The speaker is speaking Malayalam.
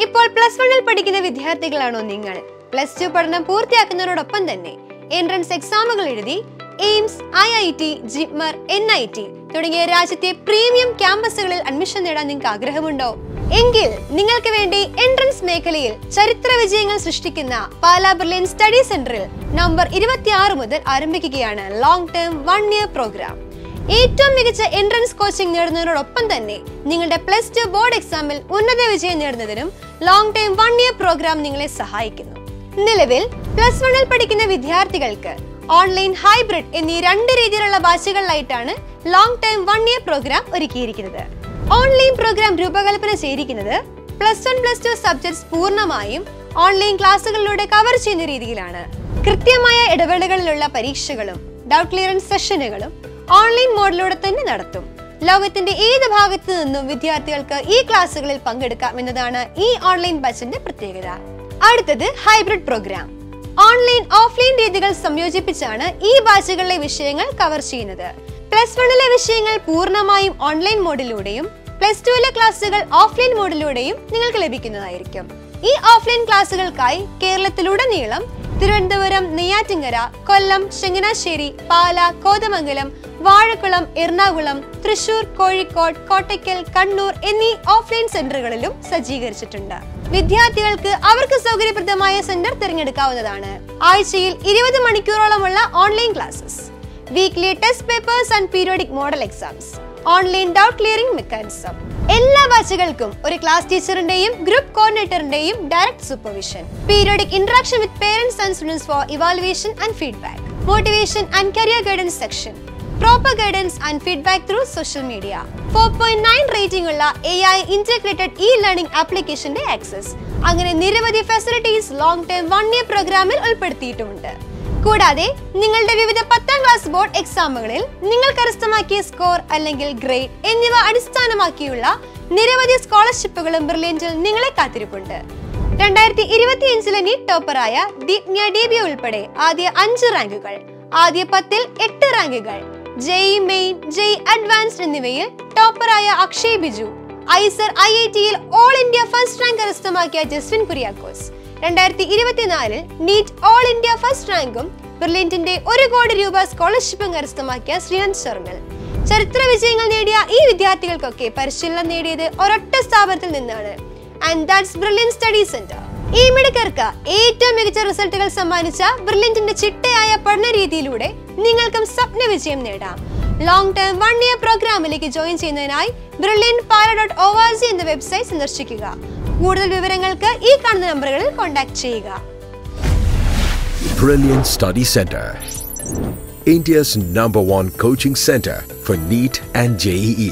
ഇപ്പോൾ പ്ലസ് വണ്ണിൽ പഠിക്കുന്ന വിദ്യാർത്ഥികളാണോ നിങ്ങൾ? പ്ലസ് ടു പഠനം പൂർത്തിയാക്കുന്നതോടൊപ്പം തന്നെ എൻട്രൻസ് എക്സാമുകൾ എഴുതി AIIMS I I T JIPMER N I T തുടങ്ങിയ രാജ്യത്തെ പ്രീമിയം ക്യാമ്പസുകളിൽ അഡ്മിഷൻ നേടാൻ നിങ്ങൾക്ക് ആഗ്രഹമുണ്ടോ? എങ്കിൽ നിങ്ങൾക്ക് വേണ്ടി എൻട്രൻസ് മേഖലയിൽ ചരിത്ര വിജയങ്ങൾ സൃഷ്ടിക്കുന്ന പാലാ ബ്രില്യൻ സ്റ്റഡി സെന്ററിൽ നവംബർ ഇരുപത്തിയാറ് മുതൽ ആരംഭിക്കുകയാണ് long term one year program ഏറ്റവും മികച്ച എൻട്രൻസ് കോച്ചിംഗ് നേടുന്നതിനോടൊപ്പം തന്നെ നിങ്ങളുടെ പ്ലസ് ടു ബോർഡ് എക്സാമിൽ ഉന്നത വിജയം നേടുന്നതിനും long time one year program നിങ്ങളെ സഹായിക്കുന്നു. നിലവിൽ പ്ലസ് വണ്ണിൽ പഠിക്കുന്ന വിദ്യാർത്ഥികൾക്ക് ഓൺലൈൻ ഹൈബ്രിഡ് എന്നീ രണ്ട് രീതിയിലുള്ള ബാച്ചുകളിലായിട്ടാണ് long time one year program ഒരുക്കിയിരിക്കുന്നത്. ഓൺലൈൻ പ്രോഗ്രാം രൂപകൽപ്പന ചെയ്തിരിക്കുന്നത് plus one plus two subjects പൂർണമായും ഓൺലൈൻ ക്ലാസ്സുകളിലൂടെ കവർ ചെയ്യുന്ന രീതിയിലാണ്. കൃത്യമായ ഇടവേളകളിലുള്ള പരീക്ഷകളും ഡൗട്ട് ക്ലിയറൻസ് സെഷനുകളും ഓൺലൈൻ മോഡിലൂടെ തന്നെ നടത്തും. ലോകത്തിന്റെ ഏത് ഭാഗത്തു നിന്നും വിദ്യാർത്ഥികൾക്ക് ഈ ക്ലാസ്സുകളിൽ പങ്കെടുക്കാം എന്നതാണ് ഈ ഓൺലൈൻ ബാച്ചിന്റെ പ്രത്യേകത. അടുത്തത് ഹൈബ്രിഡ് പ്രോഗ്രാം. ഓൺലൈൻ ഓഫ്ലൈൻ രീതികൾ സംയോജിപ്പിച്ചാണ് ഈ ബാച്ചുകളിലെ വിഷയങ്ങൾ കവർ ചെയ്യുന്നത്. പ്ലസ് വണ്ണിലെ വിഷയങ്ങൾ പൂർണമായും ഓൺലൈൻ മോഡിലൂടെയും പ്ലസ് ടുവിലെ ക്ലാസ്സുകൾ ഓഫ്ലൈൻ മോഡിലൂടെയും നിങ്ങൾക്ക് ലഭിക്കുന്നതായിരിക്കും. ഈ ഓഫ്ലൈൻ ക്ലാസ്സുകൾക്കായി കേരളത്തിലുടനീളം തിരുവനന്തപുരം നെയ്യാറ്റിങ്കര കൊല്ലം ചങ്ങനാശ്ശേരി പാല കോതമംഗലം വാഴക്കുളം എറണാകുളം തൃശൂർ കോഴിക്കോട് കോട്ടയ്ക്കൽ കണ്ണൂർ എന്നീ ഓഫ്ലൈൻ സെന്ററുകളിലും സജ്ജീകരിച്ചിട്ടുണ്ട്. വിദ്യാർത്ഥികൾക്ക് അവർക്ക് സൗകര്യപ്രദമായ സെന്റർ തിരഞ്ഞെടുക്കാവുന്നതാണ്. ആഴ്ചയിൽ ഇരുപത് മണിക്കൂറോളമുള്ള online classes weekly test papers and periodic model exams online doubt clearing mechanism എല്ലാ ബാച്ചുകൾക്കും ഒരു ക്ലാസ് ടീച്ചറിന്റെയും group കോർഡിനേറ്ററിന്റെയും direct supervision periodic interaction with parents and students for evaluation and feedback motivation and career guidance section proper guidance and feedback through social media four point nine rating ഉള്ള A I integrated E learning ആപ്ലിക്കേഷന്റെ ആക്സസ് അങ്ങനെ നിരവധി facilities long term one year പ്രോഗ്രാമിൽ ഉൾപ്പെടുത്തിയിട്ടുമുണ്ട് കൂടാതെ നിങ്ങളുടെ വിവിധ പത്താം ക്ലാസ് ബോർഡ് എക്സാമുകളിൽ നിങ്ങൾ കരസ്ഥമാക്കിയ സ്കോർ അല്ലെങ്കിൽ ഗ്രേഡ് എന്നിവ അടിസ്ഥാനമാക്കിയുള്ള നിരവധി സ്കോളർഷിപ്പുകളും ബ്രില്യന്റിൽ നിങ്ങളെ കാത്തിരിപ്പുണ്ട്. രണ്ടായിരത്തി ഇരുപത്തിയഞ്ചിലെ നീറ്റ് ടോപ്പറായ ദീപ്ഞ ഡി ബി ഉൾപ്പെടെ ആദ്യ അഞ്ച് റാങ്കുകൾ ആദ്യ പത്തിൽ എട്ട് റാങ്കുകൾ ജെയ് മെയിൻ ജെയ് അഡ്വാൻസ്ഡ് എന്നിവയിൽ ടോപ്പറായ Akshay Biju IISER I I ടിയിൽ ഓൾ ഇന്ത്യ ഫസ്റ്റ് റാങ്ക് കരസ്ഥമാക്കിയ ജസ്വിൻ കുര്യാക്കോസ്. രണ്ടായിരത്തി ഇരുപത്തിനാലിൽ നീറ്റ് ഓൾ ഇന്ത്യ ഫസ്റ്റ് റാങ്കും ബ്രില്യന്റിന്റെ ഒരു കോടി രൂപ സ്കോളർഷിപ്പും കരസ്ഥമാക്കിയ ശ്രീനന്ദ് ശർമ്മൽ. ചരിത്ര വിജയങ്ങൾ നേടിയ ഈ വിദ്യാർത്ഥികൾക്കൊക്കെ പരിശീലനം നേടിയത് ഒരൊറ്റ സ്ഥാപനത്തിൽ നിന്നാണ്. And that's Brilliant study centre ഈ മിടുക്കർക്ക് ഏറ്റവും മികച്ച റിസൾട്ടുകൾ സമ്മാനിച്ച ബ്രില്യന്റിന്റെ ചിട്ടയായ പഠന രീതിയിലൂടെ നിങ്ങൾക്കും സ്വപ്ന വിജയം നേടാം ലോങ് ടേം വൺ ഇയർ പ്രോഗ്രാമിലേക്ക് ജോയിൻ ചെയ്യുന്നതിനായി Brilliant Pala dot O R G എന്ന വെബ്സൈറ്റ് സന്ദർശിക്കുക കൂടുതൽ വിവരങ്ങൾക്ക് ഈ കാണുന്ന നമ്പറുകളിൽ കോൺടാക്ട് ചെയ്യുക Brilliant Study Center. India's number one coaching center for NEET and JEE.